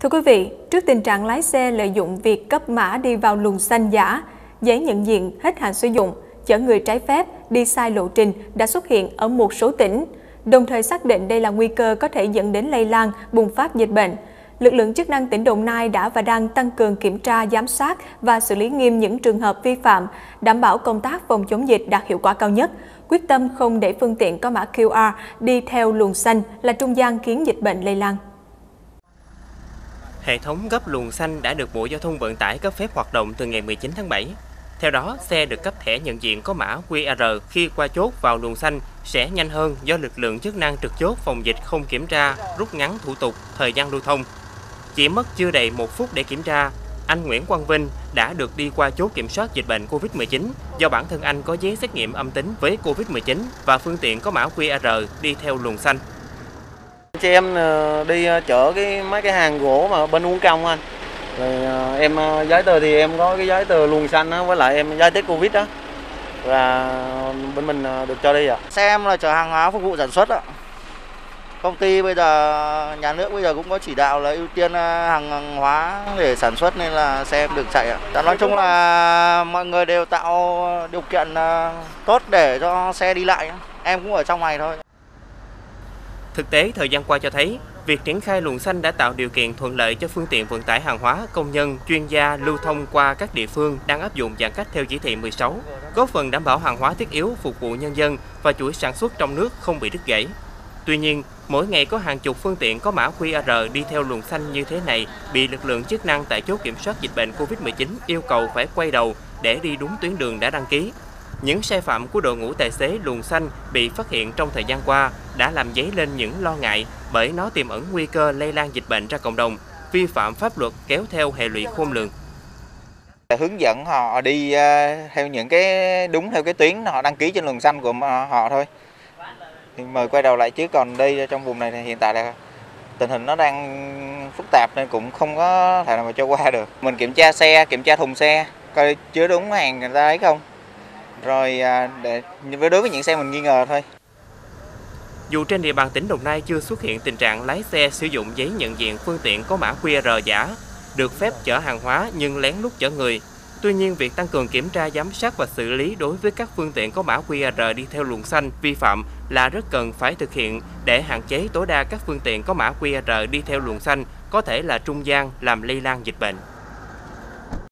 Thưa quý vị, trước tình trạng lái xe lợi dụng việc cấp mã đi vào luồng xanh giả, giấy nhận diện hết hạn sử dụng, chở người trái phép, đi sai lộ trình đã xuất hiện ở một số tỉnh, đồng thời xác định đây là nguy cơ có thể dẫn đến lây lan, bùng phát dịch bệnh. Lực lượng chức năng tỉnh Đồng Nai đã và đang tăng cường kiểm tra, giám sát và xử lý nghiêm những trường hợp vi phạm, đảm bảo công tác phòng chống dịch đạt hiệu quả cao nhất, quyết tâm không để phương tiện có mã QR đi theo luồng xanh là trung gian khiến dịch bệnh lây lan. Hệ thống gấp luồng xanh đã được Bộ Giao thông Vận tải cấp phép hoạt động từ ngày 19 tháng 7. Theo đó, xe được cấp thẻ nhận diện có mã QR khi qua chốt vào luồng xanh sẽ nhanh hơn do lực lượng chức năng trực chốt phòng dịch không kiểm tra, rút ngắn thủ tục, thời gian lưu thông. Chỉ mất chưa đầy một phút để kiểm tra, anh Nguyễn Quang Vinh đã được đi qua chốt kiểm soát dịch bệnh COVID-19 do bản thân anh có giấy xét nghiệm âm tính với COVID-19 và phương tiện có mã QR đi theo luồng xanh. Chị em ờ, đi ờ, chở cái mấy cái hàng gỗ mà bên uống công anh. Rồi ờ, em giấy tờ thì em có cái giấy tờ luồng xanh đó, với lại em giấy test Covid đó. Và bên mình được cho đi ạ. À. Xe em là chở hàng hóa phục vụ sản xuất ạ. Công ty bây giờ nhà nước bây giờ cũng có chỉ đạo là ưu tiên hàng hóa để sản xuất nên là xe em được chạy ạ. À. Nói chung là mọi người đều tạo điều kiện tốt để cho xe đi lại. Em cũng ở trong này thôi. Thực tế, thời gian qua cho thấy, việc triển khai luồng xanh đã tạo điều kiện thuận lợi cho phương tiện vận tải hàng hóa, công nhân, chuyên gia lưu thông qua các địa phương đang áp dụng giãn cách theo chỉ thị 16, góp phần đảm bảo hàng hóa thiết yếu phục vụ nhân dân và chuỗi sản xuất trong nước không bị đứt gãy. Tuy nhiên, mỗi ngày có hàng chục phương tiện có mã QR đi theo luồng xanh như thế này bị lực lượng chức năng tại chốt kiểm soát dịch bệnh COVID-19 yêu cầu phải quay đầu để đi đúng tuyến đường đã đăng ký. Những sai phạm của đội ngũ tài xế luồng xanh bị phát hiện trong thời gian qua đã làm dấy lên những lo ngại bởi nó tiềm ẩn nguy cơ lây lan dịch bệnh ra cộng đồng, vi phạm pháp luật kéo theo hệ lụy khôn lường. Hướng dẫn họ đi ờ, theo những cái đúng theo cái tuyến họ đăng ký trên luồng xanh của ờ, họ thôi. Thì mời quay đầu lại chứ còn đây trong vùng này thì hiện tại là tình hình nó đang phức tạp nên cũng không có thể nào mà cho qua được. Mình kiểm tra xe, kiểm tra thùng xe, coi chứa đúng hàng người ta ấy không rồi à, để đối với những xe mình nghi ngờ thôi. Dù trên địa bàn tỉnh Đồng Nai chưa xuất hiện tình trạng lái xe sử dụng giấy nhận diện phương tiện có mã QR giả, được phép chở hàng hóa nhưng lén lút chở người. Tuy nhiên, việc tăng cường kiểm tra, giám sát và xử lý đối với các phương tiện có mã QR đi theo luồng xanh vi phạm là rất cần phải thực hiện để hạn chế tối đa các phương tiện có mã QR đi theo luồng xanh có thể là trung gian làm lây lan dịch bệnh.